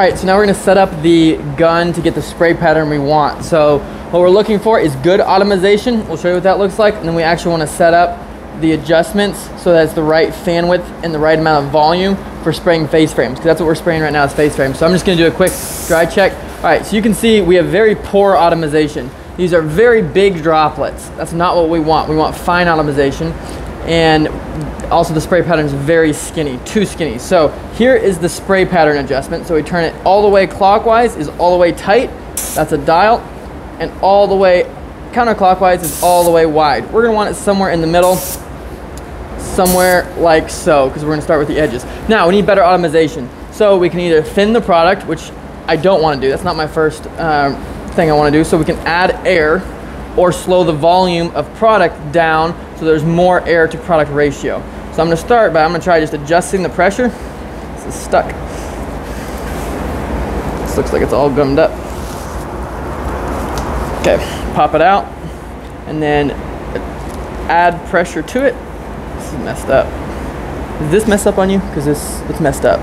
All right, so now we're gonna set up the gun to get the spray pattern we want. So what we're looking for is good atomization. We'll show you what that looks like. And then we actually wanna set up the adjustments so that it's the right fan width and the right amount of volume for spraying face frames. Because that's what we're spraying right now is face frames. So I'm just gonna do a quick dry check. All right, so you can see we have very poor atomization. These are very big droplets. That's not what we want. We want fine atomization. And also the spray pattern is very skinny, too skinny. So here is the spray pattern adjustment. So we turn it all the way clockwise is all the way tight. That's a dial. And all the way counterclockwise is all the way wide. We're gonna want it somewhere in the middle, somewhere like so, because we're gonna start with the edges. Now we need better atomization. So we can either thin the product, which I don't wanna do. That's not my first uh, thing I wanna do. So we can add air or slow the volume of product down so there's more air to product ratio. So I'm gonna start by, I'm gonna try just adjusting the pressure. This is stuck. This looks like it's all gummed up. Okay, pop it out and then add pressure to it. This is messed up. Is this mess up on you? Because this, it's messed up.